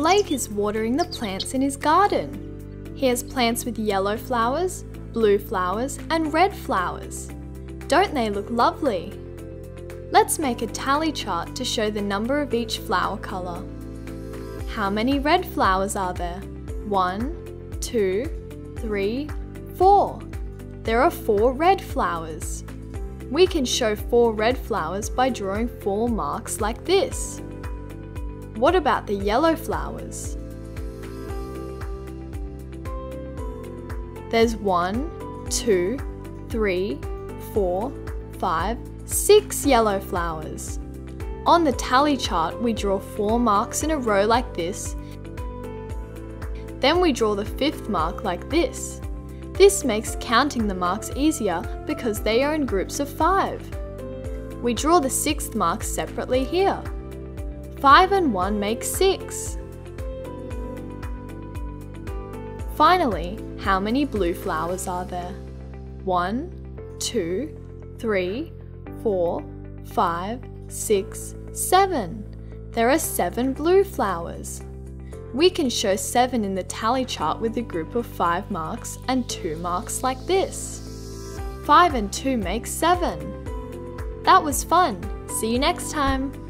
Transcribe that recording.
Luke is watering the plants in his garden. He has plants with yellow flowers, blue flowers, and red flowers. Don't they look lovely? Let's make a tally chart to show the number of each flower colour. How many red flowers are there? One, two, three, four. There are four red flowers. We can show four red flowers by drawing four marks like this. What about the yellow flowers? There's one, two, three, four, five, six yellow flowers. On the tally chart, we draw four marks in a row like this. Then we draw the fifth mark like this. This makes counting the marks easier because they are in groups of five. We draw the sixth mark separately here. 5 and 1 make 6. Finally, how many blue flowers are there? 1, 2, 3, 4, 5, 6, 7. There are 7 blue flowers. We can show 7 in the tally chart with a group of 5 marks and 2 marks like this. 5 and 2 make 7. That was fun. See you next time.